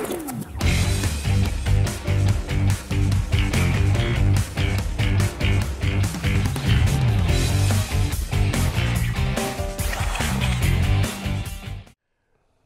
Thank you.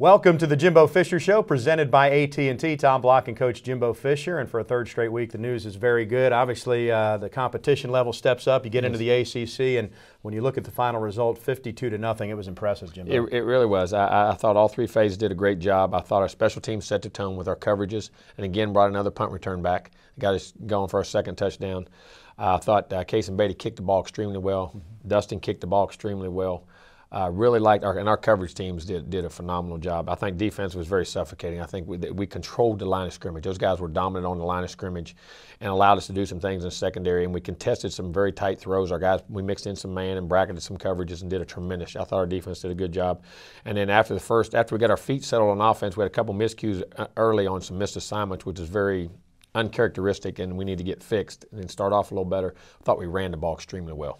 Welcome to the Jimbo Fisher Show, presented by AT&T. Tom Block and Coach Jimbo Fisher, and for a third straight week, the news is very good. Obviously, uh, the competition level steps up. You get into the ACC, and when you look at the final result, 52 to nothing, it was impressive, Jimbo. It, it really was. I, I, thought all three phases did a great job. I thought our special teams set the tone with our coverages, and again brought another punt return back. Got us going for our second touchdown. I thought uh, Cason Beatty kicked the ball extremely well. Mm-hmm. Dustin kicked the ball extremely well. Uh, really liked our and our coverage teams did did a phenomenal job. I think defense was very suffocating. I think we, we controlled the line of scrimmage. Those guys were dominant on the line of scrimmage, and allowed us to do some things in secondary. And we contested some very tight throws. Our guys we mixed in some man and bracketed some coverages and did a tremendous. I thought our defense did a good job. And then after the first, after we got our feet settled on offense, we had a couple miscues uh, early on some missed assignments, which is very uncharacteristic, and we need to get fixed and start off a little better. I thought we ran the ball extremely well.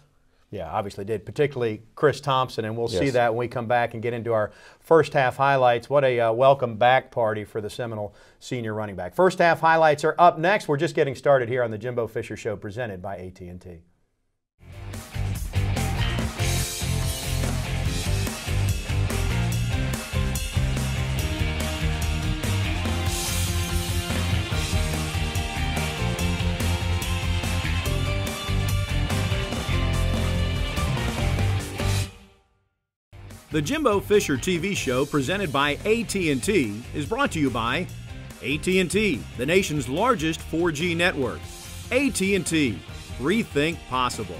Yeah, obviously did, particularly Chris Thompson, and we'll yes. see that when we come back and get into our first half highlights. What a uh, welcome back party for the Seminole senior running back. First half highlights are up next. We're just getting started here on the Jimbo Fisher Show, presented by AT&T. The Jimbo Fisher TV show presented by AT&T is brought to you by AT&T, the nation's largest 4G network. AT&T, rethink possible.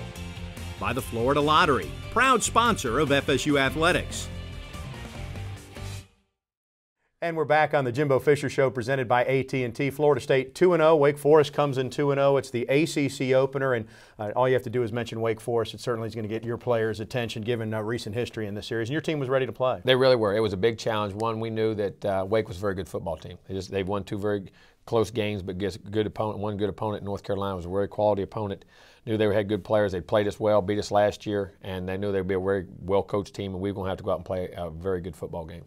By the Florida Lottery, proud sponsor of FSU Athletics. And we're back on the Jimbo Fisher Show presented by AT&T. Florida State 2-0. Wake Forest comes in 2-0. It's the ACC opener, and uh, all you have to do is mention Wake Forest. It certainly is going to get your players' attention given uh, recent history in this series. And your team was ready to play. They really were. It was a big challenge. One, we knew that uh, Wake was a very good football team. They just, they've won two very close games, but good opponent. One good opponent. North Carolina was a very quality opponent. Knew they had good players. They played us well, beat us last year, and they knew they'd be a very well-coached team, and we were going to have to go out and play a very good football game.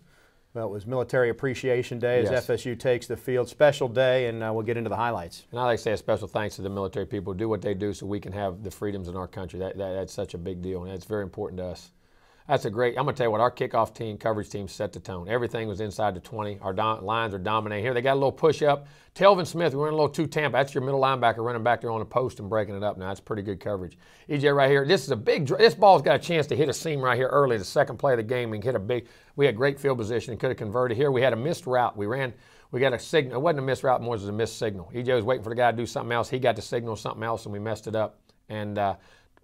Well, it was Military Appreciation Day as yes. FSU takes the field. Special day, and uh, we'll get into the highlights. And I like to say a special thanks to the military people who do what they do so we can have the freedoms in our country. That, that, that's such a big deal, and it's very important to us. That's a great. I'm going to tell you what our kickoff team, coverage team, set the tone. Everything was inside the 20. Our do, lines are dominating here. They got a little push up. Telvin Smith, we're in a little two Tampa. That's your middle linebacker running back there on the post and breaking it up. Now that's pretty good coverage. EJ right here. This is a big. This ball's got a chance to hit a seam right here early, the second play of the game, and hit a big. We had great field position and could have converted here. We had a missed route. We ran. We got a signal. It wasn't a missed route, more it was a missed signal. EJ was waiting for the guy to do something else. He got the signal something else, and we messed it up. And uh,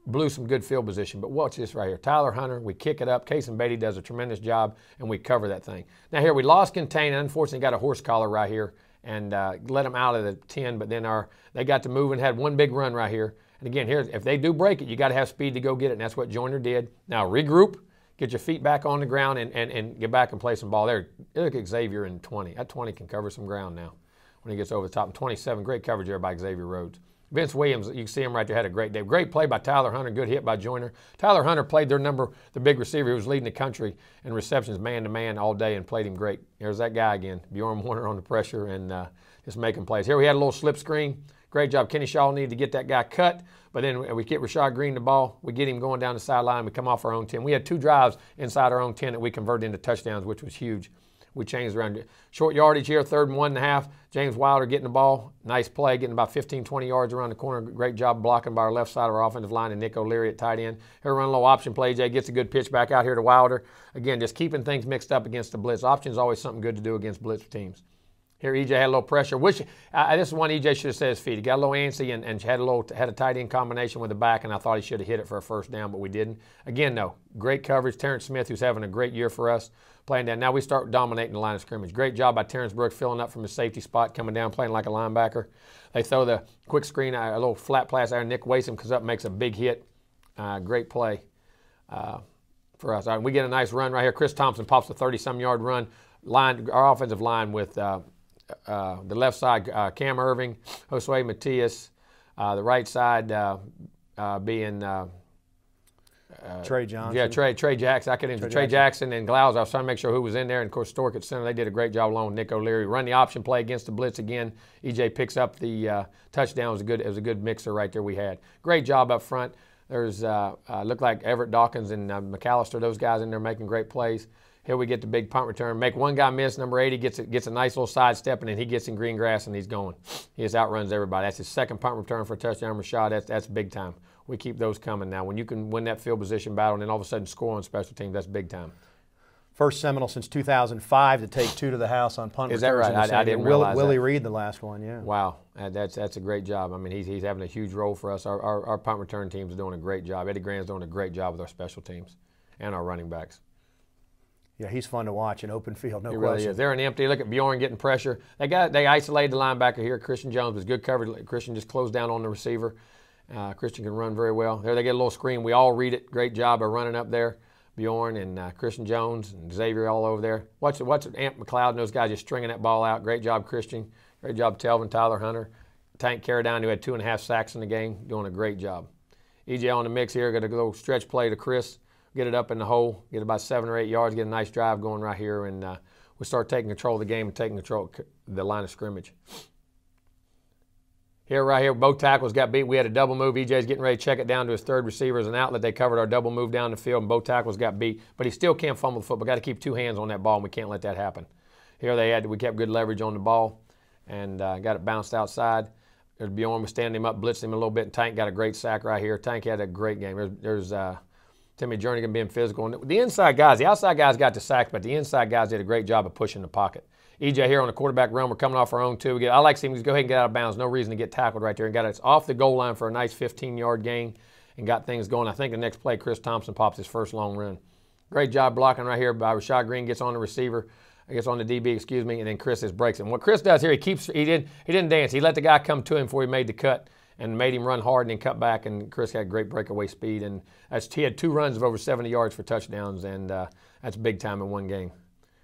blew some good field position. But watch this right here. Tyler Hunter, we kick it up. Cason Beatty does a tremendous job, and we cover that thing. Now here we lost contain, unfortunately got a horse collar right here and uh, let them out of the 10. But then our they got to move and had one big run right here. And again, here if they do break it, you got to have speed to go get it, and that's what Joyner did. Now regroup, get your feet back on the ground, and, and, and get back and play some ball there. Look at Xavier in 20. That 20 can cover some ground now when he gets over the top. And 27, great coverage there by Xavier Rhodes. Vince Williams, you can see him right there, had a great day. Great play by Tyler Hunter, good hit by Joyner. Tyler Hunter played their number, the big receiver who was leading the country in receptions man to man all day and played him great. There's that guy again, Bjorn Werner on the pressure and uh, just making plays. Here we had a little slip screen. Great job. Kenny Shaw needed to get that guy cut, but then we get Rashad Greene the ball. We get him going down the sideline. We come off our own 10. We had two drives inside our own 10 that we converted into touchdowns, which was huge. We changed around. Short yardage here, third and one and a half. James Wilder getting the ball. Nice play, getting about 15, 20 yards around the corner. Great job blocking by our left side of our offensive line and Nick O'Leary at tight end. Here run a little option play. Jay gets a good pitch back out here to Wilder. Again, just keeping things mixed up against the blitz. Option is always something good to do against blitz teams. Here, EJ had a little pressure. Which uh, this is one EJ should have set his feet. He got a little antsy and, and had a little had a tight end combination with the back, and I thought he should have hit it for a first down, but we didn't. Again, no, great coverage. Terrence Smith, who's having a great year for us, playing down. Now we start dominating the line of scrimmage. Great job by Terrence Brooks filling up from his safety spot, coming down, playing like a linebacker. They throw the quick screen, a little flat pass there. Nick Waisome comes up, makes a big hit. Uh, great play uh, for us. We get a nice run right here. Chris Thompson pops a 30-some yard run. Line, our offensive line with uh, uh, the left side, uh, Cam Erving, Josue Matias, uh, the right side being uh, Trey Johnson. Yeah, Trey Trey Jackson. I could Trey, Trey Jackson. Jackson and Glaus. I was trying to make sure who was in there, and of course Stork at center. They did a great job along with Nick O'Leary. Run the option play against the blitz again. EJ picks up the uh, touchdown. It was a good. It was a good mixer right there. We had great job up front. There's uh, uh, looked like Everett Dawkins and uh, McAllister. Those guys in there making great plays. Here we get the big punt return. Make one guy miss. Number 80 gets a, gets a nice little side step, and then he gets in green grass and he's going. He just outruns everybody. That's his second punt return for a touchdown. Rashad, that's, that's big time. We keep those coming now. When you can win that field position battle and then all of a sudden score on special teams, that's big time. First Seminole since 2005 to take two to the house on punt return. Is that right? I, I, didn't Will, realize Willie that. Reid, the last one, yeah. Wow, that's that's a great job. I mean, he's, he's having a huge role for us. Our, our, our punt return team is doing a great job. Eddie Gran's doing a great job with our special teams and our running backs. Yeah, he's fun to watch in open field, no he question. Really is. They're an empty. Look at Bjorn getting pressure. They got they isolated the linebacker here. Christian Jones was good coverage. Christian just closed down on the receiver. Uh, Christian can run very well. There they get a little screen. We all read it. Great job of running up there. Bjorn and uh, Christian Jones and Xavier all over there. Watch it, watch it. Ant McCloud and those guys just stringing that ball out. Great job, Christian. Great job, Telvin, Tyler Hunter. Tank Carradine, who had two and a half sacks in the game, doing a great job. EJ on the mix here. Got a little stretch play to Chris get it up in the hole, get about seven or eight yards, get a nice drive going right here, and uh, we start taking control of the game and taking control of the line of scrimmage. Here, right here, both tackles got beat. We had a double move. EJ's getting ready to check it down to his third receiver as an outlet. They covered our double move down the field, and both tackles got beat. But he still can't fumble the football. Got to keep two hands on that ball, and we can't let that happen. Here they had, we kept good leverage on the ball, and uh, got it bounced outside. There's Bjorn was standing him up, blitzed him a little bit, and Tank got a great sack right here. Tank had a great game. There's, there's uh, Timmy Jernigan being physical. And the inside guys, the outside guys got the sacks, but the inside guys did a great job of pushing the pocket. EJ here on the quarterback run. We're coming off our own two. Get, I like seeing him go ahead and get out of bounds. No reason to get tackled right there. And got us off the goal line for a nice 15 yard gain and got things going. I think the next play, Chris Thompson pops his first long run. Great job blocking right here by Rashad Greene. Gets on the receiver. Gets on the DB, excuse me, and then Chris just breaks him. What Chris does here, he keeps he didn't he didn't dance. He let the guy come to him before he made the cut and made him run hard and then cut back. And Chris had great breakaway speed. And he had two runs of over 70 yards for touchdowns, and uh, that's big time in one game.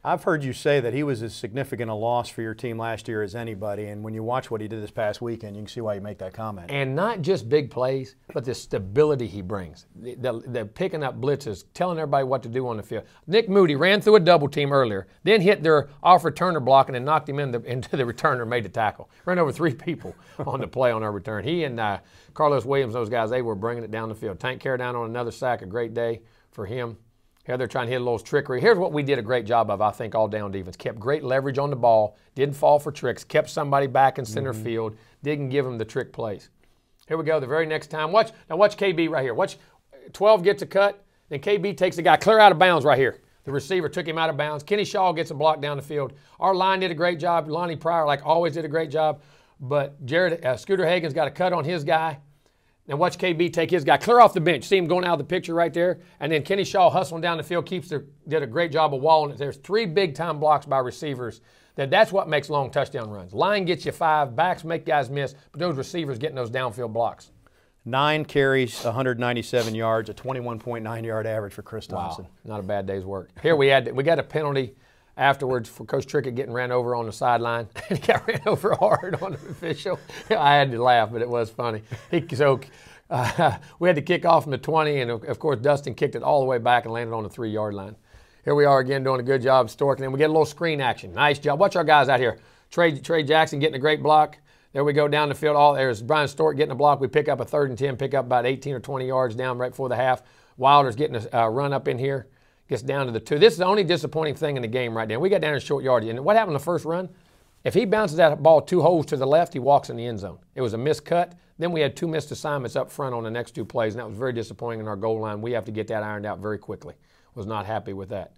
I've heard you say that he was as significant a loss for your team last year as anybody, and when you watch what he did this past weekend, you can see why you make that comment. And not just big plays, but the stability he brings. The, the, the, picking up blitzes, telling everybody what to do on the field. Nick Moody ran through a double team earlier, then hit their off returner block and then knocked him in the, into the returner made the tackle. Ran over three people on the play on our return. He and uh, Carlos Williams, those guys, they were bringing it down the field. Tank Carradine on another sack, a great day for him. Here they're trying to hit a little trickery. Here's what we did a great job of, I think, all down defense. Kept great leverage on the ball, didn't fall for tricks, kept somebody back in center mm-hmm. field, didn't give them the trick plays. Here we go. The very next time, watch now. Watch KB right here. Watch, 12 gets a cut, then KB takes the guy clear out of bounds right here. The receiver took him out of bounds. Kenny Shaw gets a block down the field. Our line did a great job. Lonnie Pryor, like always, did a great job. But Jared uh, Scooter Haggins got a cut on his guy. Now watch KB take his guy clear off the bench. See him going out of the picture right there. And then Kenny Shaw hustling down the field, keeps the, did a great job of walling it. There's three big time blocks by receivers. That that's what makes long touchdown runs. Line gets you five, backs make guys miss, but those receivers getting those downfield blocks. Nine carries, 197 yards, a 21.9 yard average for Chris Thompson. Wow, not a bad day's work. Here we had we got a penalty afterwards for Coach Trickett getting ran over on the sideline. he got ran over hard on the official. I had to laugh, but it was funny. He, so we had to kick off from the 20, and of course Dustin kicked it all the way back and landed on the three-yard line. Here we are again doing a good job storking, and we get a little screen action. Nice job. Watch our guys out here. Trey, Trey Jackson getting a great block. There we go down the field. All there's Bryan Stork getting a block. We pick up a third and 10, pick up about 18 or 20 yards down right before the half. Wilder's getting a uh, run up in here gets down to the two. This is the only disappointing thing in the game right now. We got down in short yardage. And what happened in the first run? If he bounces that ball two holes to the left, he walks in the end zone. It was a miscut. Then we had two missed assignments up front on the next two plays, and that was very disappointing in our goal line. We have to get that ironed out very quickly. Was not happy with that.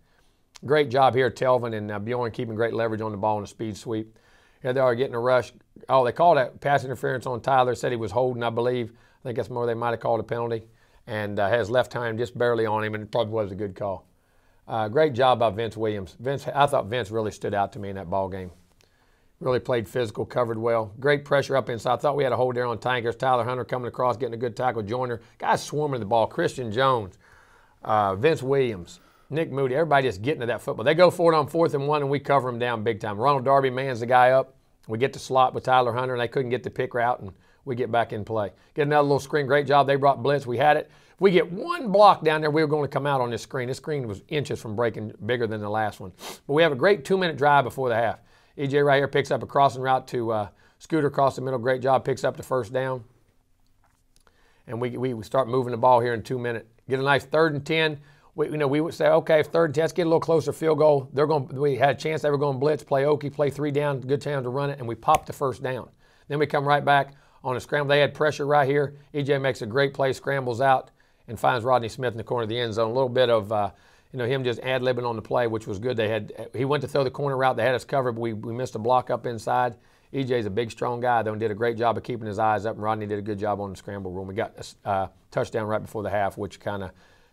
Great job here, Telvin and uh, Bjorn keeping great leverage on the ball in a speed sweep. Here they are getting a rush. Oh, they called that pass interference on Tyler. Said he was holding, I believe. I think that's more they might have called a penalty. And uh, has left hand just barely on him, and it probably was a good call. Uh, great job by Vince Williams. Vince, I thought Vince really stood out to me in that ball game. Really played physical, covered well. Great pressure up inside. I thought we had a hold there on tankers. Tyler Hunter coming across, getting a good tackle. Joyner, guys swarming the ball. Christian Jones, uh, Vince Williams, Nick Moody. Everybody just getting to that football. They go for it on fourth and one, and we cover them down big time. Ronald Darby mans the guy up. We get the slot with Tyler Hunter, and they couldn't get the pick route, and we get back in play. Get another little screen. Great job. They brought blitz. We had it. If we get one block down there, we were going to come out on this screen. This screen was inches from breaking, bigger than the last one. But we have a great two-minute drive before the half. EJ right here picks up a crossing route to uh, Scooter across the middle. Great job. Picks up the first down. And we, we, we start moving the ball here in two minutes. Get a nice third and 10 we, you know, we would say, okay, if third and 10, let's get a little closer field goal. They're going. We had a chance they were going to blitz, play Okie, play three down, good time to run it, and we popped the first down. Then we come right back on a scramble. They had pressure right here. EJ makes a great play, scrambles out, and finds Rodney Smith in the corner of the end zone. A little bit of, uh, you know, him just ad libbing on the play, which was good. They had he went to throw the corner route. They had us covered, but we, we missed a block up inside. EJ's a big, strong guy, though, and did a great job of keeping his eyes up. And Rodney did a good job on the scramble room. We got a uh, touchdown right before the half, which kind of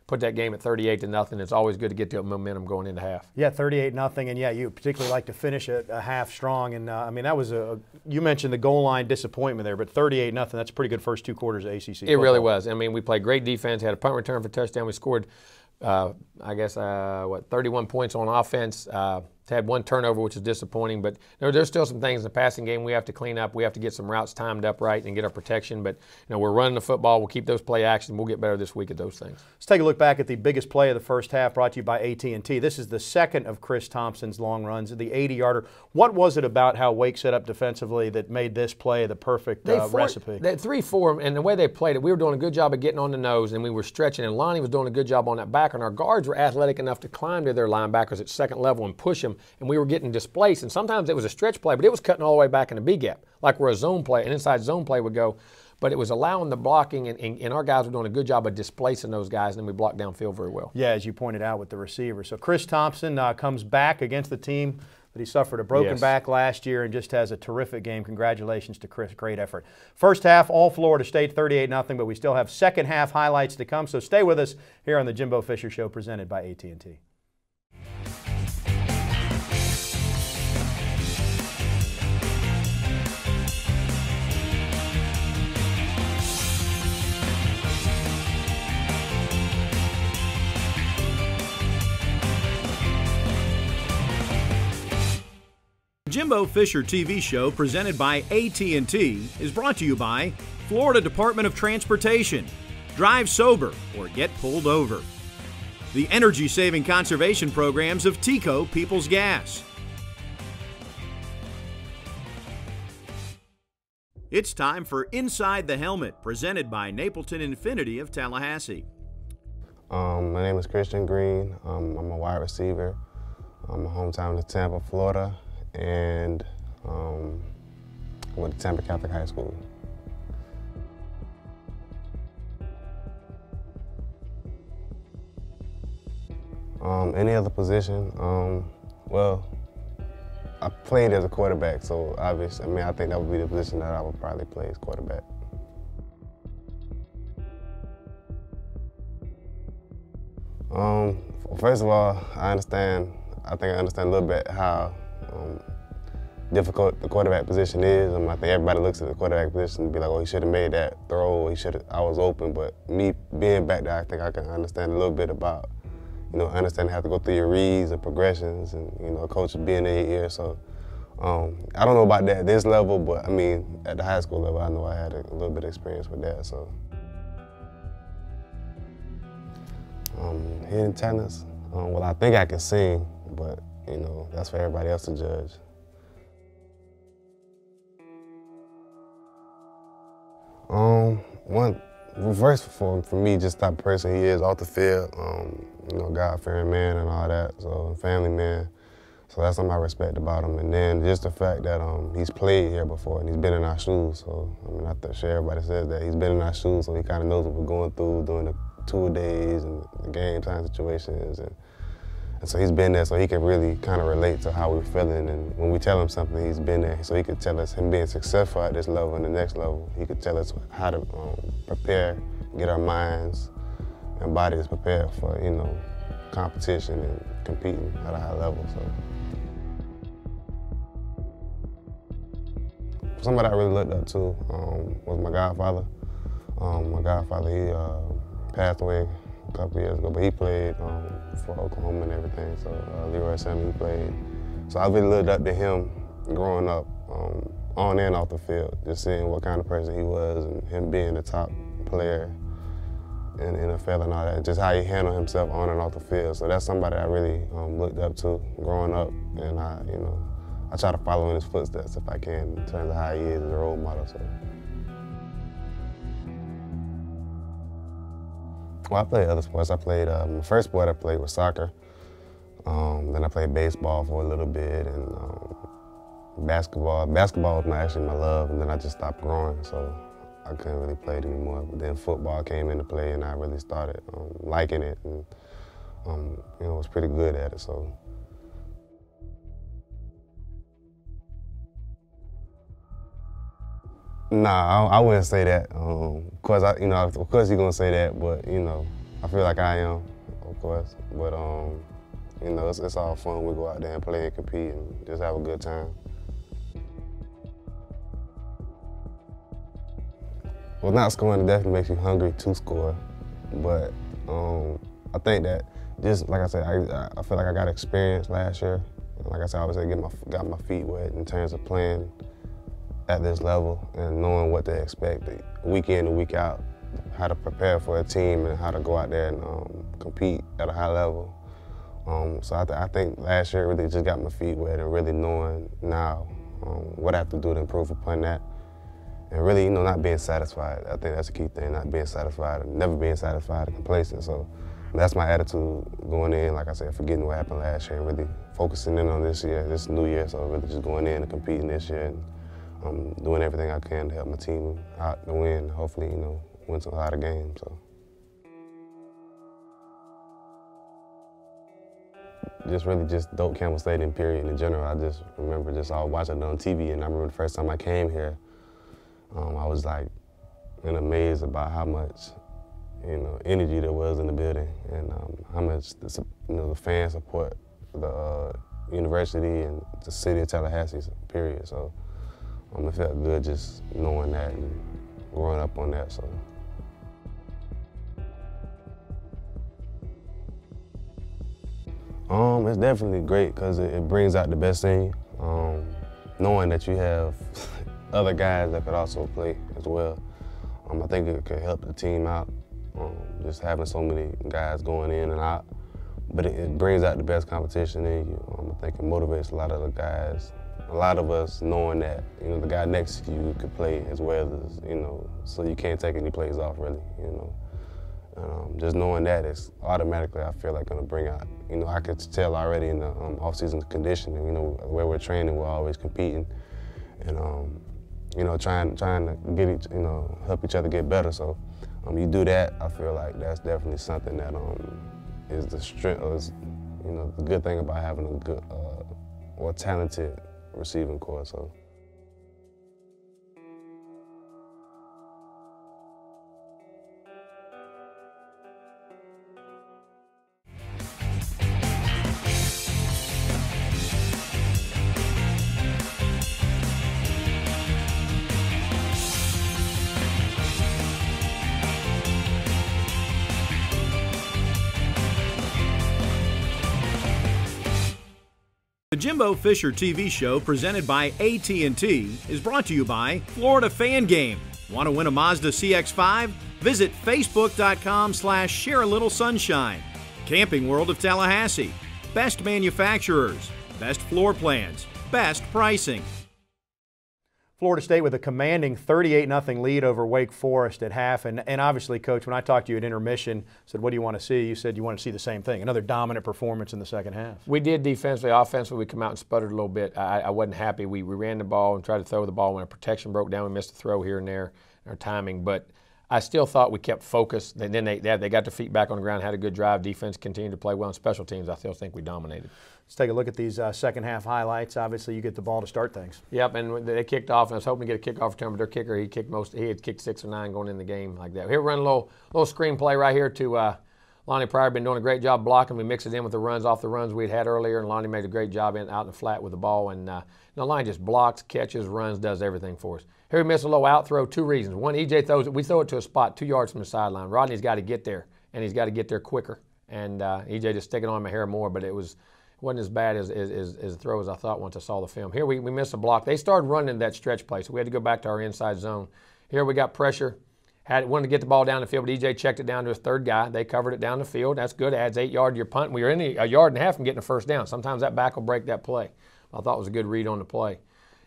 put that game at 38 to nothing. It's always good to get the momentum going into half. Yeah, 38 nothing, and yeah, you particularly like to finish a, a half strong. And uh, I mean, that was a you mentioned the goal line disappointment there, but 38 nothing. That's a pretty good first two quarters of ACC. It football. really was. I mean, we played great defense. Had a punt return for touchdown. We scored, uh, I guess, uh, what 31 points on offense. Had one turnover, which is disappointing. But there, there's still some things in the passing game we have to clean up. We have to get some routes timed up right and get our protection. But you know, we're running the football. We'll keep those play action. We'll get better this week at those things. Let's take a look back at the biggest play of the first half, brought to you by AT&T. This is the second of Chris Thompson's long runs, the 80-yarder. What was it about how Wake set up defensively that made this play the perfect uh, recipe? That three four, and the way they played it, we were doing a good job of getting on the nose, and we were stretching. And Lonnie was doing a good job on that back, and our guards were athletic enough to climb to their linebackers at second level and push them, and we were getting displaced. And sometimes it was a stretch play, but it was cutting all the way back in the B gap, like where a zone play, an inside zone play would go. But it was allowing the blocking, and, and, and, our guys were doing a good job of displacing those guys, and then we blocked downfield very well. Yeah, as you pointed out with the receiver. So Chris Thompson uh, comes back against the team that he suffered a broken yes. back last year and just has a terrific game. Congratulations to Chris. Great effort. First half, all Florida State 38 0, but we still have second half highlights to come. So stay with us here on the Jimbo Fisher Show presented by AT&T. Jimbo Fisher TV show presented by AT&T is brought to you by Florida Department of Transportation. Drive sober or get pulled over. The energy saving conservation programs of TECO Peoples Gas. It's time for Inside the Helmet, presented by Napleton Infiniti of Tallahassee. Um, my name is Christian Green. Um, I'm a wide receiver. I'm a hometown of Tampa, Florida and um, went to Tampa Catholic High School. Um, any other position? Um, well, I played as a quarterback, so obviously, I mean, I think that would be the position that I would probably play as quarterback. Um, first of all, I understand, I think I understand a little bit how um, difficult the quarterback position is. Um, I think everybody looks at the quarterback position and be like, oh, he should have made that throw. He should I was open. But me being back there, I think I can understand a little bit about, you know, understanding how to go through your reads and progressions and, you know, a coach being in your ear. So um, I don't know about that at this level, but I mean, at the high school level, I know I had a, little bit of experience with that. So um, hitting tennis, um, well, I think I can sing, but you know, that's for everybody else to judge. One, first for, for me, just that person he is off the field, um, you know, God-fearing man and all that, so family man. So that's something I respect about him. And then just the fact that um, he's played here before and he's been in our shoes. So, I mean, I sure everybody says that. He's been in our shoes, so he kind of knows what we're going through during the tour days and the game time situations. And, and so he's been there so he can really kind of relate to how we're feeling. And when we tell him something, he's been there so he could tell us him being successful at this level and the next level. He could tell us how to um, prepare, get our minds and bodies prepared for, you know, competition and competing at a high level. So. Somebody I really looked up to um, was my godfather. Um, my godfather, he uh, passed away a couple years ago, but he played um, for Oklahoma and everything. So uh, Leroy he played. So I really looked up to him growing up. Um, on and off the field. Just seeing what kind of person he was and him being the top player in the NFL and all that. Just how he handled himself on and off the field. So that's somebody I really um, looked up to growing up, and I, you know, I try to follow in his footsteps if I can in terms of how he is as a role model. So. Well, I played other sports. I played, um, the first sport I played was soccer. Um, then I played baseball for a little bit and um, basketball. Basketball was my, actually my love, and then I just stopped growing, so I couldn't really play it anymore. But then football came into play, and I really started um, liking it, and um, you know, was pretty good at it. So. Nah, I, I wouldn't say that. Um, of course, I, you know, of course you're gonna say that, but you know, I feel like I am, of course. But um, you know, it's, it's all fun. We go out there and play and compete and just have a good time. Well, not scoring definitely makes you hungry to score, but um, I think that just like I said, I, I feel like I got experience last year. Like I said, I able to get my got my feet wet in terms of playing at this level and knowing what to expect week in and week out, how to prepare for a team and how to go out there and um, compete at a high level. Um, so I, th I, think last year really just got my feet wet and really knowing now um, what I have to do to improve upon that. And really, you know, not being satisfied. I think that's a key thing, not being satisfied, never being satisfied and complacent. So that's my attitude going in, like I said, forgetting what happened last year and really focusing in on this year, this new year. So really just going in and competing this year and um, doing everything I can to help my team out to win. Hopefully, you know, win a lot of games. So. just really just Doak Campbell Stadium period in general. I just remember just all watching it on TV and I remember the first time I came here, um, I was like in amaze about how much you know energy there was in the building and um, how much the, you know the fans support the uh, university and the city of Tallahassee period. So um, it felt good just knowing that and growing up on that. So. Um, it's definitely great because it, it, brings out the best in you. Um, knowing that you have other guys that could also play as well. Um, I think it could help the team out, um, just having so many guys going in and out. But it, it brings out the best competition in you. Um, I think it motivates a lot of the guys. A lot of us knowing that, you know, the guy next to you could play as well as, you know, so you can't take any plays off really, you know. Um, just knowing that is automatically, I feel like, going to bring out. You know, I could tell already in the um, off-season conditioning. You know, where we're training, we're always competing, and um, you know, trying trying to get each, you know, help each other get better. So, um, you do that. I feel like that's definitely something that um, is the strength. Is, you know, the good thing about having a good uh, or talented receiving corps. So. Jimbo Fisher TV show presented by AT&T is brought to you by Florida Fan Game. Want to win a Mazda CX-5? Visit facebook.com slash share a little sunshine. Camping World of Tallahassee. Best manufacturers. Best floor plans. Best pricing. Florida State with a commanding 38-0 lead over Wake Forest at half. And, and obviously, Coach, when I talked to you at intermission, said, what do you want to see? You said you want to see the same thing, another dominant performance in the second half. We did defensively. Offensively, we come out and sputtered a little bit. I, I wasn't happy. We, we ran the ball and tried to throw the ball. When our protection broke down, we missed a throw here and there, our timing. But I still thought we kept focused. And then they, they got their feet back on the ground, had a good drive. Defense continued to play well. In special teams, I still think we dominated. Let's take a look at these uh, second half highlights. Obviously, you get the ball to start things. Yep, and they kicked off, and I was hoping to get a kickoff return, but their kicker, he kicked most, he had kicked six or nine going in the game like that. Here, run a little, little screen play right here to uh, Lonnie Pryor. Been doing a great job blocking. We mix it in with the runs off the runs we'd had earlier, and Lonnie made a great job in, out in the flat with the ball. And uh, the line just blocks, catches, runs, does everything for us. Here we miss a low out throw, two reasons. One, EJ throws it, we throw it to a spot two yards from the sideline. Rodney's got to get there, and he's got to get there quicker. And uh, EJ just sticking on my hair more, but it was wasn't as bad as, as, as, the throw as I thought once I saw the film. Here we, we missed a block. They started running that stretch play, so we had to go back to our inside zone. Here we got pressure. Had wanted to get the ball down the field, but EJ checked it down to his third guy. They covered it down the field. That's good. Adds eight yards to your punt. We were in a yard and a half from getting a first down. Sometimes that back will break that play. I thought it was a good read on the play.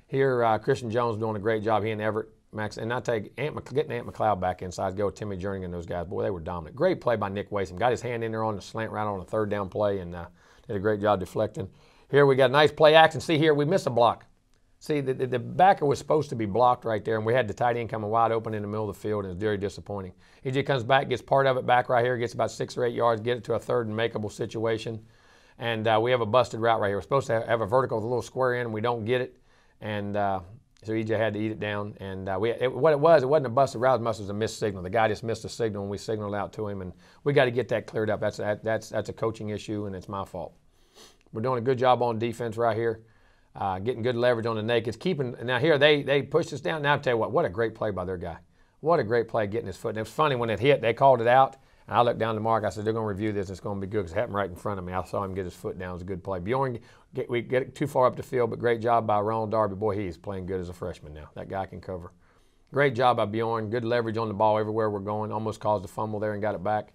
Here, uh, Christian Jones doing a great job. He and Everett Max, and I take Ant, getting Ant McCloud back inside, go with Timmy Jernigan and those guys. Boy, they were dominant. Great play by Nick Waisome. Got his hand in there on the slant right on a third down play and uh, did a great job deflecting. Here we got a nice play action. See here, we missed a block. See, the, the, the, backer was supposed to be blocked right there, and we had the tight end coming wide open in the middle of the field, and it's very disappointing. EJ comes back, gets part of it back right here, gets about six or eight yards, get it to a third and makeable situation. And uh, we have a busted route right here. We're supposed to have a vertical with a little square in, and we don't get it. And uh, so EJ had to eat it down, and uh, we it, what it was, it wasn't a busted route, it was a missed signal. The guy just missed a signal, and we signaled out to him, and we got to get that cleared up. That's that, that's that's a coaching issue, and it's my fault. We're doing a good job on defense right here, uh, getting good leverage on the nakeds. Keeping now here they they pushed us down. Now I tell you what, what a great play by their guy. What a great play getting his foot. And it was funny when it hit, they called it out. And I looked down to Mark. I said, they're going to review this. It's going to be good because it happened right in front of me. I saw him get his foot down. It was a good play. Bjorn, get, we get too far up the field, but great job by Ronald Darby. Boy, he's playing good as a freshman now. That guy can cover. Great job by Bjorn. Good leverage on the ball everywhere we're going. Almost caused a fumble there and got it back.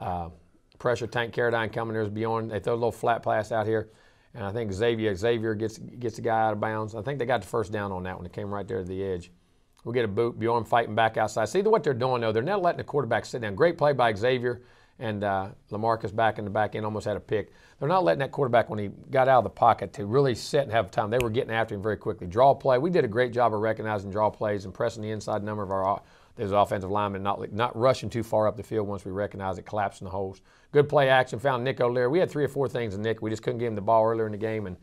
Uh, pressure tank Carradine coming. There's Bjorn. They throw a little flat pass out here. And I think Xavier Xavier gets gets the guy out of bounds. I think they got the first down on that one. It came right there to the edge. We'll get a boot. Bjorn fighting back outside. See what they're doing though. They're not letting the quarterback sit down. Great play by Xavier and uh, Lamarcus back in the back end almost had a pick. They're not letting that quarterback when he got out of the pocket to really sit and have time. They were getting after him very quickly. Draw play. We did a great job of recognizing draw plays and pressing the inside number of our those offensive linemen, not not rushing too far up the field once we recognized it, collapsing the holes. Good play action. Found Nick O'Leary. We had three or four things in Nick. We just couldn't get him the ball earlier in the game, and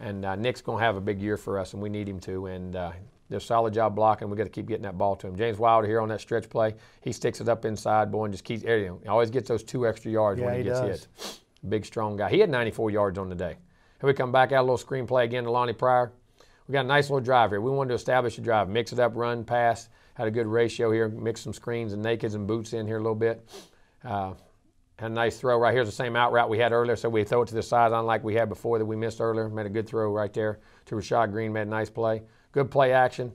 and uh, Nick's going to have a big year for us, and we need him to. And uh, solid job blocking. We got to keep getting that ball to him. James Wilder here on that stretch play, he sticks it up inside, boy, and just keeps. You know, he always gets those two extra yards yeah, when he, he gets does. hit. Big strong guy. He had 94 yards on the day. Here we come back out a little screen play again to Lonnie Pryor. We got a nice little drive here. We wanted to establish a drive, mix it up, run, pass. Had a good ratio here. Mix some screens and nakeds and boots in here a little bit. Uh, had a nice throw right here's the same out route we had earlier, so we throw it to the sideline like we had before that we missed earlier. Made a good throw right there to Rashad Greene. Made a nice play. Good play action.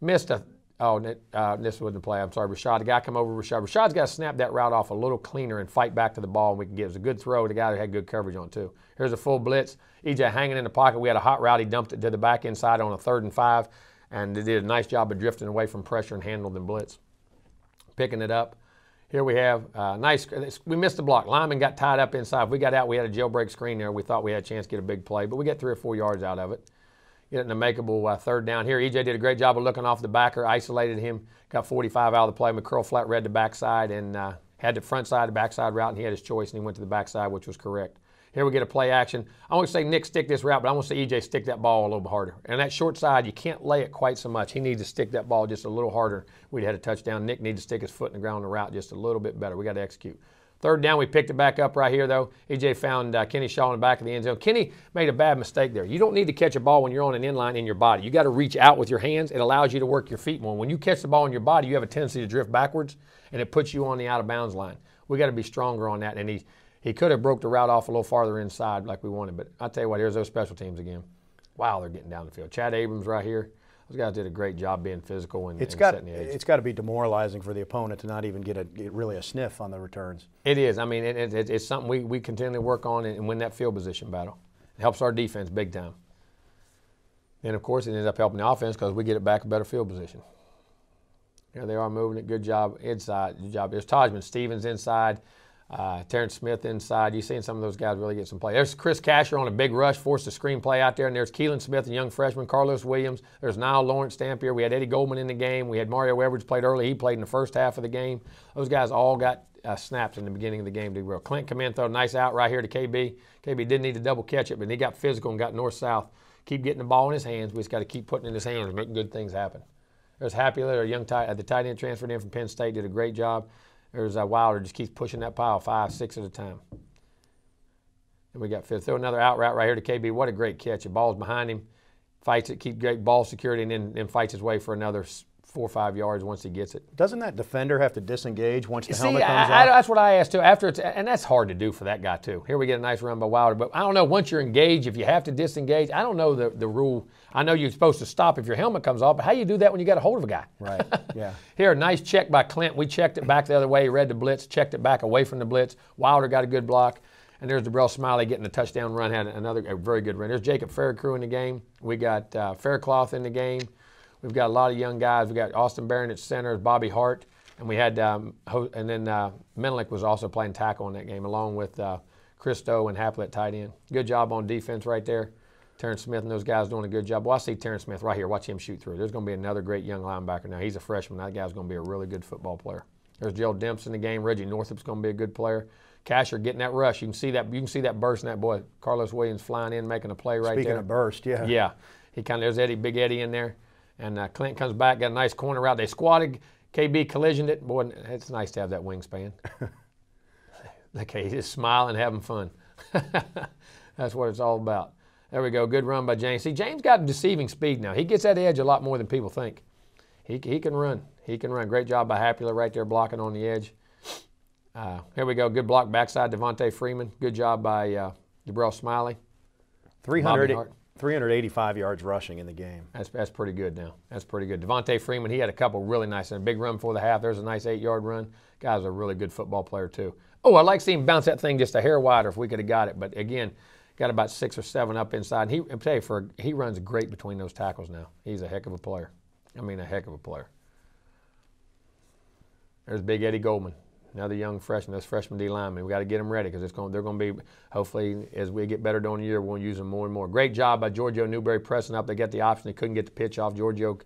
Missed a oh uh, this wasn't a play. I'm sorry, Rashad. The guy come over Rashad. Rashad's got to snap that route off a little cleaner and fight back to the ball, and we can get it. was a good throw. The guy had good coverage on too. Here's a full blitz. EJ hanging in the pocket. We had a hot route. He dumped it to the back inside on a third and five, and they did a nice job of drifting away from pressure and handling the blitz. Picking it up. Here we have uh, nice. We missed the block. Lyman got tied up inside. If we got out, we had a jailbreak screen there. We thought we had a chance to get a big play, but we get three or four yards out of it get it in a makeable uh, third down here. EJ did a great job of looking off the backer, isolated him, got 45 out of the play. McCurl flat read the backside and uh, had the front side, the backside route, and he had his choice, and he went to the backside, which was correct. Here we get a play action. I want to say Nick stick this route, but I want to say EJ stick that ball a little bit harder. And that short side, you can't lay it quite so much. He needs to stick that ball just a little harder. We'd had a touchdown. Nick needs to stick his foot in the ground on the route just a little bit better. We got to execute. Third down, we picked it back up right here, though. EJ found uh, Kenny Shaw in the back of the end zone. Kenny made a bad mistake there. You don't need to catch a ball when you're on an inline in your body. You got to reach out with your hands. It allows you to work your feet more. When you catch the ball in your body, you have a tendency to drift backwards, and it puts you on the out of bounds line. We got to be stronger on that. And he he could have broke the route off a little farther inside like we wanted. But I tell you what, here's those special teams again. Wow, they're getting down the field. Chad Abrams right here. Those guys did a great job being physical and, it's and got, setting the edge. It's got to be demoralizing for the opponent to not even get, a, get really a sniff on the returns. It is. I mean, it, it, it's something we, we continually work on and win that field position battle. It helps our defense big time. And of course, it ends up helping the offense because we get it back a better field position. Here they are moving it. Good job inside. Good job. There's Tajman Stevens inside. Uh, Terrence Smith inside. You've seen some of those guys really get some play. There's Chris Casher on a big rush, forced a screen play out there. And there's Keelan Smith, a young freshman. Carlos Williams. There's Nile Lawrence-Stample. We had Eddie Goldman in the game. We had Mario Edwards played early. He played in the first half of the game. Those guys all got uh, snaps in the beginning of the game. Did well. Clint come in, throw a nice out right here to KB. KB didn't need to double catch it, but he got physical and got north south. Keep getting the ball in his hands. We just got to keep putting in his hands and making good things happen. There's Happy, our young tight, uh, the tight end transferred in from Penn State, did a great job. There's uh, Wilder just keeps pushing that pile five, six at a time. And we got fifth. Throw another out route right here to KB. What a great catch. The ball's behind him, fights it, keep great ball security, and then, then fights his way for another four or five yards once he gets it. Doesn't that defender have to disengage once the See, helmet comes I, off? that's what I asked too. After it's and that's hard to do for that guy too. Here we get a nice run by Wilder, but I don't know. Once you're engaged, if you have to disengage, I don't know the, the rule. I know you're supposed to stop if your helmet comes off, but how you do that when you got a hold of a guy? Right. Yeah. Here, a nice check by Clint. We checked it back the other way. He read the blitz, checked it back away from the blitz. Wilder got a good block. And there's Debrale Smiley getting the touchdown run, had another a very good run. There's Jacob Fahrenkrug in the game. We got uh, Faircloth in the game. We've got a lot of young guys. We've got Austin Barron at center, Bobby Hart, and we had um, and then uh, Menelik was also playing tackle in that game, along with uh, Christo and Haplea at tight end. Good job on defense right there. Terrence Smith and those guys doing a good job. Well, I see Terrence Smith right here. Watch him shoot through. There's going to be another great young linebacker now. He's a freshman. That guy's going to be a really good football player. There's Joe Demps in the game. Reggie Northrup's going to be a good player. Casher getting that rush. You can see that. You can see that burst in that boy. Carlos Williams flying in, making a play right Speaking there. Speaking of burst, yeah. Yeah, he kind of there's Eddie, Big Eddie in there, and uh, Clint comes back, got a nice corner route. They squatted, KB collisioned it. Boy, it's nice to have that wingspan. okay, he's just smiling, having fun. That's what it's all about. There we go. Good run by James. See, James got deceiving speed now. He gets that edge a lot more than people think. He, he can run. He can run. Great job by Haplea right there blocking on the edge. Uh, here we go. Good block backside Devonta Freeman. Good job by uh, Debrale Smiley. 300, Bobby Hart. 385 yards rushing in the game. That's, that's pretty good now. That's pretty good. Devonta Freeman, he had a couple really nice, a big run before the half. There's a nice eight yard run. Guy's a really good football player, too. Oh, I'd like to see him bounce that thing just a hair wider if we could have got it. But again, got about six or seven up inside. And he, I tell you, for, he runs great between those tackles now. He's a heck of a player. I mean, a heck of a player. There's Big Eddie Goldman, another young freshman. those freshman D lineman. We got to get them ready because it's going. They're going to be. Hopefully, as we get better during the year, we'll use them more and more. Great job by Giorgio Newberry pressing up. They got the option. They couldn't get the pitch off. Giorgio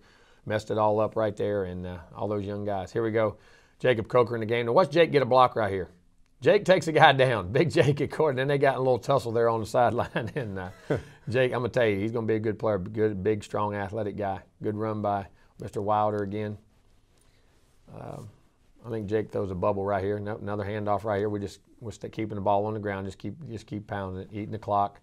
messed it all up right there, and uh, all those young guys. Here we go. Jacob Coker in the game. Now watch Jake get a block right here. Jake takes a guy down. Big Jake at court. And then they got a little tussle there on the sideline. And uh, Jake, I'm gonna tell you, he's gonna be a good player. Good, big, strong, athletic guy. Good run by Mr. Wilder again. Um, I think Jake throws a bubble right here. No- Another handoff right here. We just we're keeping the ball on the ground. Just keep just keep pounding it, eating the clock,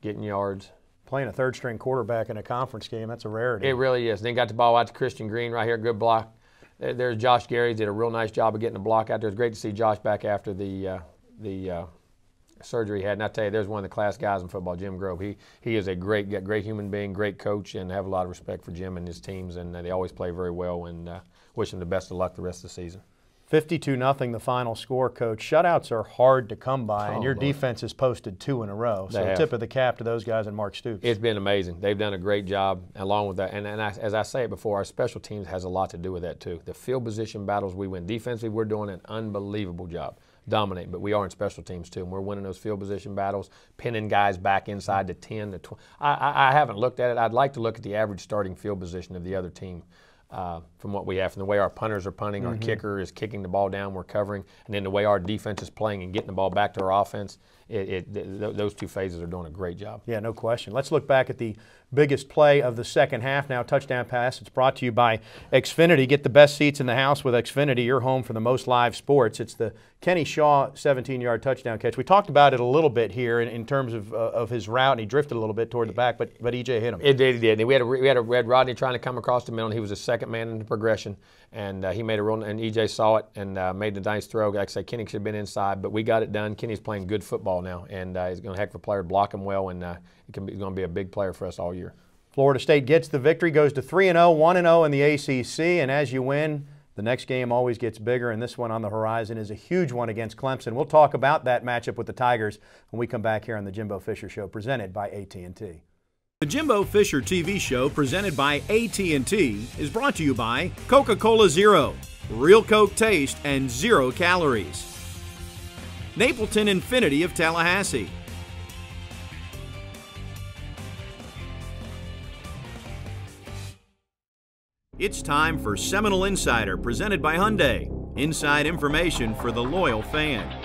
getting yards. Playing a third string quarterback in a conference game, that's a rarity. It really is. Then got the ball out to Christian Green right here. Good block. There's Josh Gary. Did a real nice job of getting the block out there. It's great to see Josh back after the uh, the uh, surgery he had. And I tell you, there's one of the class guys in football, Jim Grobe. He he is a great great human being, great coach, and I have a lot of respect for Jim and his teams. And they always play very well. And uh, wish him the best of luck the rest of the season. 52 nothing the final score, coach. Shutouts are hard to come by, and Oh, your Lord. defense has posted two in a row. They So have. tip of the cap to those guys and Mark Stoops. It's been amazing. They've done a great job along with that. And, and I, as I say it before, our special teams has a lot to do with that too. The field position battles we win. Defensively, we're doing an unbelievable job. dominating but we are in special teams too, and we're winning those field position battles, pinning guys back inside the 10, the 20. I, I, I haven't looked at it. I'd like to look at the average starting field position of the other team uh, from what we have, from the way our punters are punting, our kicker is kicking the ball down, we're covering, and then the way our defense is playing and getting the ball back to our offense. It, it, th- th- those two phases are doing a great job. Yeah, no question. Let's look back at the biggest play of the second half now. Touchdown pass. It's brought to you by Xfinity. Get the best seats in the house with Xfinity, your home for the most live sports. It's the Kenny Shaw 17 yard touchdown catch. We talked about it a little bit here in, in terms of, uh, of his route, and he drifted a little bit toward the back, but, but EJ hit him. It did, it did. And we had a, we had a red Rodney trying to come across the middle, and he was the second man in the progression, and uh, he made a real. And EJ saw it and uh, made the nice throw. Like I say, Kenny should have been inside, but we got it done. Kenny's playing good football now, and uh, he's going to heck of a player, block him well, and uh, he can be, he's going to be a big player for us all year. Florida State gets the victory, goes to 3 0, 1 0 in the ACC, and as you win, the next game always gets bigger, and this one on the horizon is a huge one against Clemson. We'll talk about that matchup with the Tigers when we come back here on the Jimbo Fisher Show, presented by AT&T. The Jimbo Fisher TV show presented by AT&T is brought to you by Coca-Cola Zero, real Coke taste and zero calories. Napleton Infiniti of Tallahassee. It's time for Seminole Insider presented by Hyundai. Inside information for the loyal fan.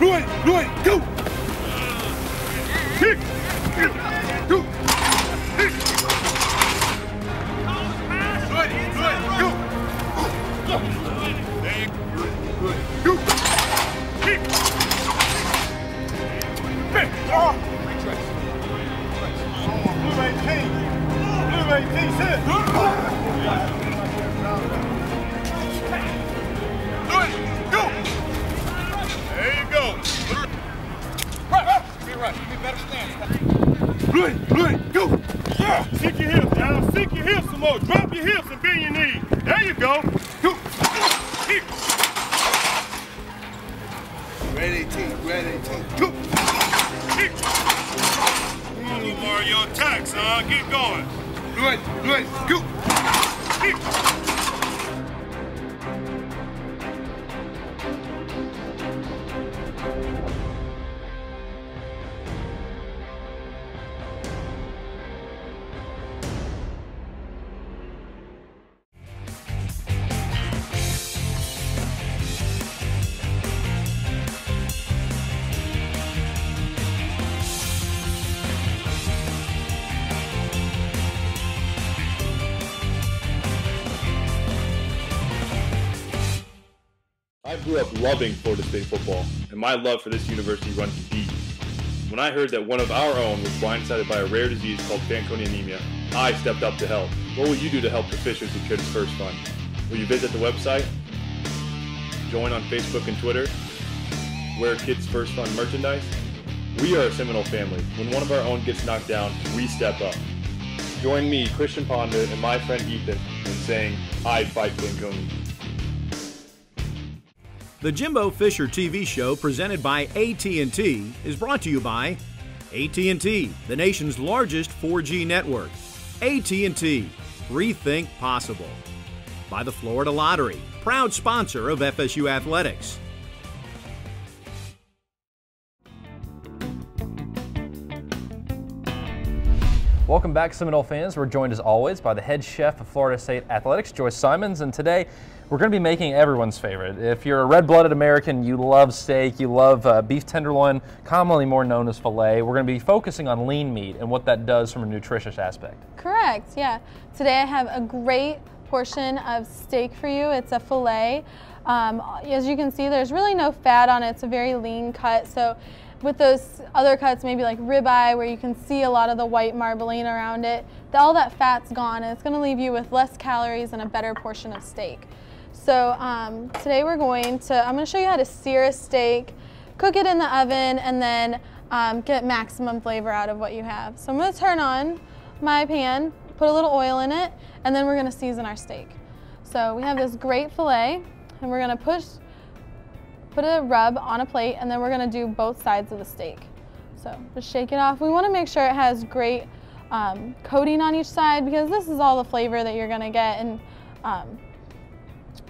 Blue 80, blue 80, go! Grew up loving Florida State football, and my love for this university runs deep. When I heard that one of our own was blindsided by a rare disease called Fanconi anemia, I stepped up to help. What will you do to help the Fishers and Kids First Fund? Will you visit the website? Join on Facebook and Twitter? Wear Kids First Fund merchandise? We are a Seminole family. When one of our own gets knocked down, we step up. Join me, Christian Ponder, and my friend Ethan in saying, I fight Fanconi. The Jimbo Fisher TV show presented by AT&T is brought to you by AT&T, the nation's largest 4G network. AT&T, rethink possible. By the Florida Lottery, proud sponsor of FSU Athletics. Welcome back, Seminole fans. We're joined as always by the head chef of Florida State Athletics, Joyce Simons, and today we're going to be making everyone's favorite. If you're a red-blooded American, you love steak, you love uh, beef tenderloin, commonly more known as filet. We're going to be focusing on lean meat and what that does from a nutritious aspect. Correct, yeah. Today I have a great portion of steak for you. It's a filet. Um, as you can see, there's really no fat on it. It's a very lean cut. So with those other cuts, maybe like ribeye, where you can see a lot of the white marbling around it, all that fat's gone, and it's going to leave you with less calories and a better portion of steak. So um, today we're going to, I'm going to show you how to sear a steak, cook it in the oven, and then um, get maximum flavor out of what you have. So I'm going to turn on my pan, put a little oil in it, and then we're going to season our steak. So we have this great filet, and we're going to push put a rub on a plate and then we're going to do both sides of the steak. So just shake it off. We want to make sure it has great um, coating on each side because this is all the flavor that you're going to get and um,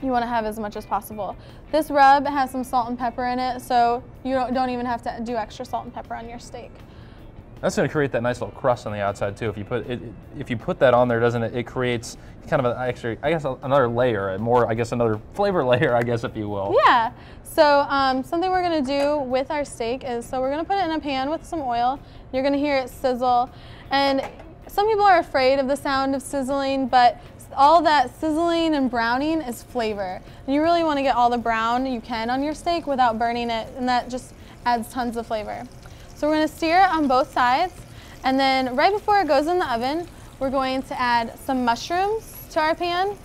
you want to have as much as possible. This rub has some salt and pepper in it so you don't, don't even have to do extra salt and pepper on your steak. That's going to create that nice little crust on the outside too. If you put it, if you put that on there, doesn't it? It creates kind of an extra, I guess, another layer, a more, I guess, another flavor layer, I guess, if you will. Yeah. So um, something we're going to do with our steak is, so we're going to put it in a pan with some oil. You're going to hear it sizzle, and some people are afraid of the sound of sizzling, but all that sizzling and browning is flavor. And you really want to get all the brown you can on your steak without burning it, and that just adds tons of flavor. So we're going to sear it on both sides, and then right before it goes in the oven, we're going to add some mushrooms to our pan.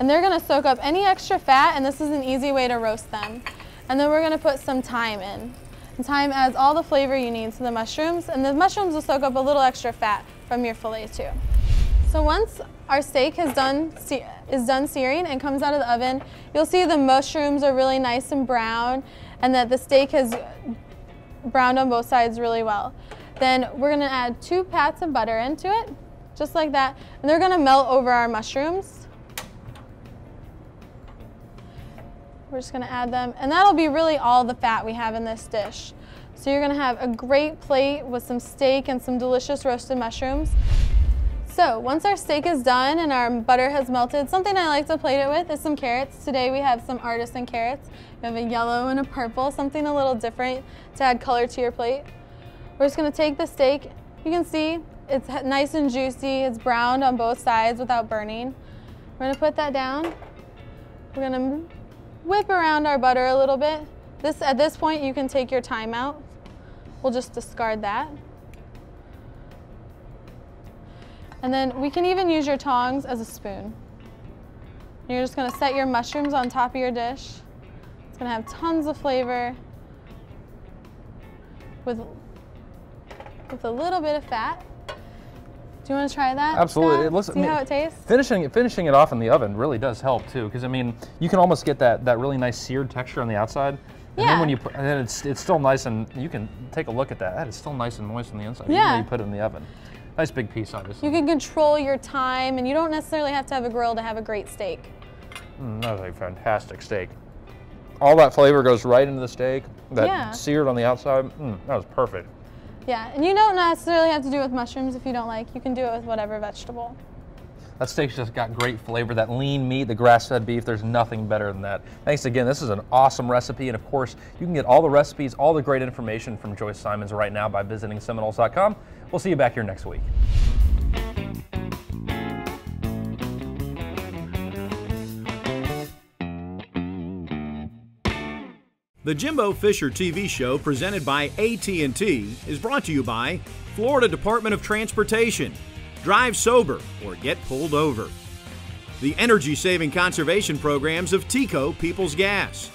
And they're going to soak up any extra fat, and this is an easy way to roast them. And then we're going to put some thyme in. And thyme adds all the flavor you need to the mushrooms, and the mushrooms will soak up a little extra fat from your filet too. So once our steak has done is done searing and comes out of the oven, you'll see the mushrooms are really nice and brown, and that the steak has browned on both sides really well. Then we're gonna add two pats of butter into it, just like that, and they're gonna melt over our mushrooms. We're just gonna add them, and that'll be really all the fat we have in this dish. So you're gonna have a great plate with some steak and some delicious roasted mushrooms. So once our steak is done and our butter has melted, something I like to plate it with is some carrots. Today we have some artisan carrots. We have a yellow and a purple, something a little different to add color to your plate. We're just gonna take the steak. You can see it's nice and juicy. It's browned on both sides without burning. We're gonna put that down. We're gonna whip around our butter a little bit. This At this point, you can take your time out. We'll just discard that. And then we can even use your tongs as a spoon. You're just gonna set your mushrooms on top of your dish. It's gonna have tons of flavor with, with a little bit of fat. Do you want to try that? Absolutely. Scott? It looks, See I mean, how it tastes? Finishing it, finishing it off in the oven really does help too, because I mean, you can almost get that, that really nice seared texture on the outside. And Yeah. then when you put, and then it's it's still nice and you can take a look at that. That is still nice and moist on the inside. even though Yeah. you put it in the oven. Nice big piece, obviously. You can control your time, and you don't necessarily have to have a grill to have a great steak. Mm, that was a fantastic steak. All that flavor goes right into the steak. That Yeah. seared on the outside. Mm, that was perfect. Yeah, and you don't necessarily have to do it with mushrooms if you don't like. You can do it with whatever vegetable. That steak's just got great flavor. That lean meat, the grass-fed beef, there's nothing better than that. Thanks again. This is an awesome recipe, and of course, you can get all the recipes, all the great information from Joyce Simons right now by visiting Seminoles.com. We'll see you back here next week. The Jimbo Fisher TV show presented by AT&T is brought to you by Florida Department of Transportation. Drive sober or get pulled over. The energy saving conservation programs of TECO Peoples Gas.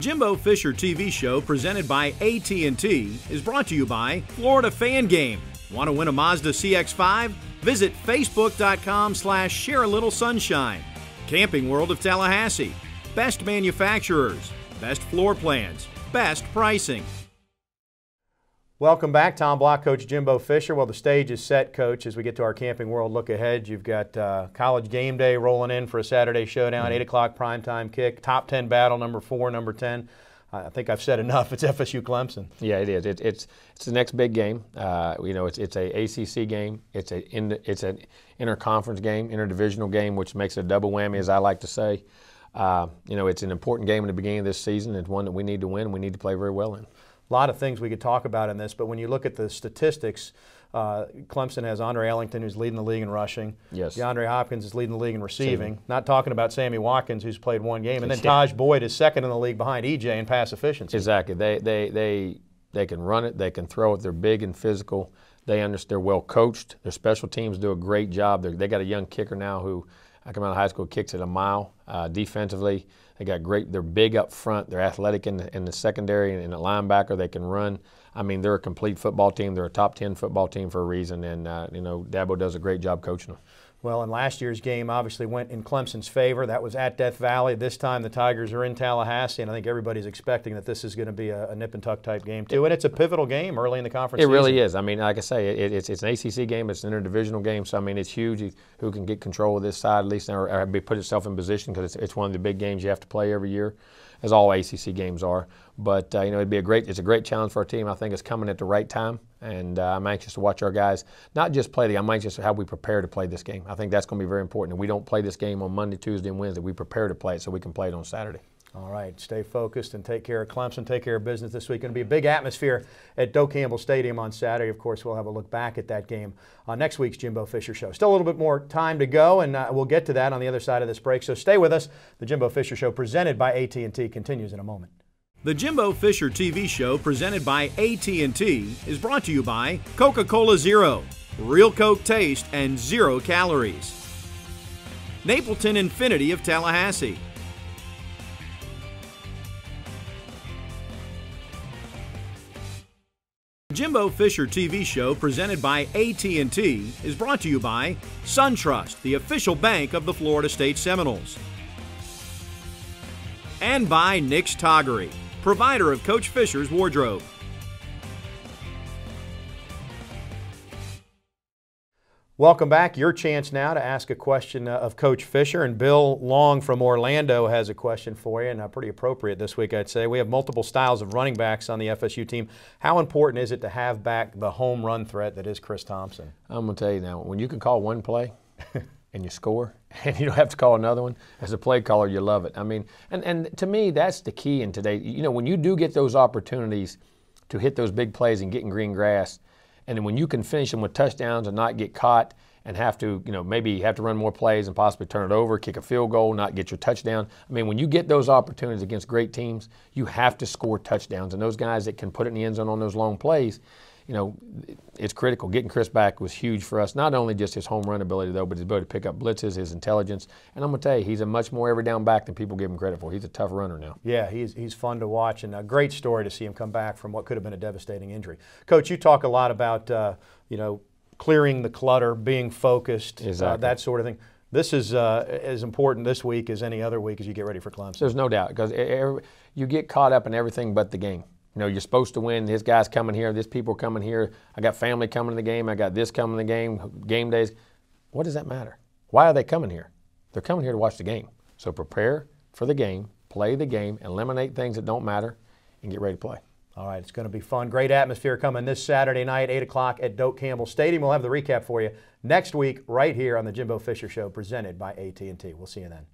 Jimbo Fisher TV show presented by AT&T is brought to you by Florida Fan Game. Want to win a Mazda CX-5? Visit facebook.com slash share a little sunshine. Camping World of Tallahassee. Best manufacturers, best floor plans, best pricing. Welcome back, Tom Block, Coach Jimbo Fisher. Well, the stage is set, Coach, as we get to our Camping World look ahead. You've got uh, college game day rolling in for a Saturday showdown, 8 o'clock primetime kick, top 10 battle, number four, number 10. I think I've said enough. It's FSU Clemson. Yeah, it is. It, it's it's the next big game. Uh, you know, it's it's a ACC game. It's a in, it's an interconference game, interdivisional game, which makes it a double whammy, as I like to say. Uh, you know, it's an important game in the beginning of this season. It's one that we need to win. We need to play very well in. A lot of things we could talk about in this, but when you look at the statistics, uh, Clemson has Andre Ellington, who's leading the league in rushing. Yes. DeAndre Hopkins is leading the league in receiving. Not talking about Sammy Watkins, who's played one game, and then Tajh Boyd is second in the league behind EJ in pass efficiency. Exactly. They they they they can run it. They can throw it. They're big and physical. They understand. They're well coached. Their special teams do a great job. They're, they got a young kicker now who, I come out of high school, kicks it a mile. Uh, defensively, they got great. They're big up front. They're athletic in the, in the secondary and in the linebacker. They can run. I mean, they're a complete football team. They're a top ten football team for a reason. And uh, you know, Dabo does a great job coaching them. Well, in last year's game, obviously went in Clemson's favor. That was at Death Valley. This time, the Tigers are in Tallahassee, and I think everybody's expecting that this is going to be a, a nip and tuck type game too. And it's a pivotal game early in the conference. It really season. is. I mean, like I say, it, it's it's an ACC game. It's an interdivisional game. So I mean, it's huge. Who can get control of this side at least, or, or be put itself in position because it's, it's one of the big games you have to play every year, as all ACC games are. But uh, you know, it'd be a great. It's a great challenge for our team. I think it's coming at the right time, and uh, I'm anxious to watch our guys not just play the. I'm anxious to how we prepare to play this game. I think that's going to be very important. And we don't play this game on Monday, Tuesday, and Wednesday. We prepare to play it so we can play it on Saturday. All right, stay focused and take care of Clemson. Take care of business this week. Going to be a big atmosphere at Doak Campbell Stadium on Saturday. Of course, we'll have a look back at that game on next week's Jimbo Fisher Show. Still a little bit more time to go, and uh, we'll get to that on the other side of this break. So stay with us. The Jimbo Fisher Show, presented by AT&T, continues in a moment. The Jimbo Fisher TV show presented by AT&T is brought to you by Coca-Cola Zero, real Coke taste and zero calories. Napleton Infiniti of Tallahassee. Jimbo Fisher TV show presented by AT&T is brought to you by SunTrust, the official bank of the Florida State Seminoles. And by Nic's Toggery, provider of Coach Fisher's wardrobe. Welcome back. Your chance now to ask a question uh, of Coach Fisher. And Bill Long from Orlando has a question for you, and uh, pretty appropriate this week, I'd say. We have multiple styles of running backs on the FSU team. How important is it to have back the home run threat that is Chris Thompson? I'm going to tell you now, when you can call one play and you score, and you don't have to call another one, as a play caller, you love it. I mean, and, and to me, that's the key in today. You know, when you do get those opportunities to hit those big plays and get in green grass, and then when you can finish them with touchdowns and not get caught and have to, you know, maybe have to run more plays and possibly turn it over, kick a field goal, not get your touchdown. I mean, when you get those opportunities against great teams, you have to score touchdowns. And those guys that can put it in the end zone on those long plays, you know, it's critical. Getting Chris back was huge for us. Not only just his home run ability, though, but his ability to pick up blitzes, his intelligence. And I'm going to tell you, he's a much more every down back than people give him credit for. He's a tough runner now. Yeah, he's, he's fun to watch, and a great story to see him come back from what could have been a devastating injury. Coach, you talk a lot about, uh, you know, clearing the clutter, being focused, exactly. uh, that sort of thing. This is uh, as important this week as any other week as you get ready for Clemson. There's no doubt because you get caught up in everything but the game. You know, you're supposed to win. This guy's coming here. This people coming here. I got family coming to the game. I got this coming to the game. Game days. What does that matter? Why are they coming here? They're coming here to watch the game. So prepare for the game, play the game, eliminate things that don't matter, and get ready to play. All right, it's going to be fun. Great atmosphere coming this Saturday night, 8 o'clock at Doak Campbell Stadium. We'll have the recap for you next week right here on the Jimbo Fisher Show presented by AT&T. We'll see you then.